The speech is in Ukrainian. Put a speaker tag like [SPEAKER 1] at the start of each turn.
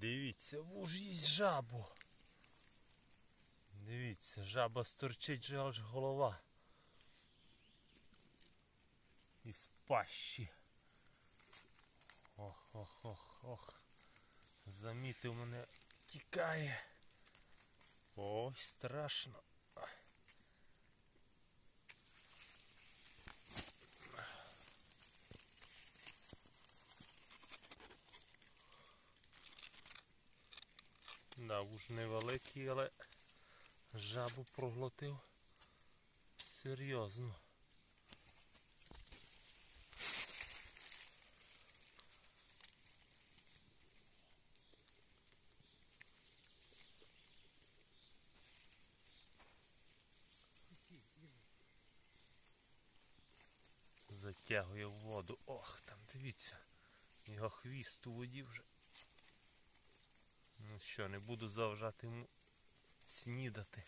[SPEAKER 1] Дивіться, вуж їсть жабу. Дивіться, жаба сторчить аж голова. Із пащі. Ох, ох, ох, ох. Замітив мене тікає. Ой, страшно. Да, вуж невеликий, але жабу проглотив серйозно. Затягує в воду. Ох, там дивіться. Його хвіст у воді вже. Що, не буду заважати йому снідати.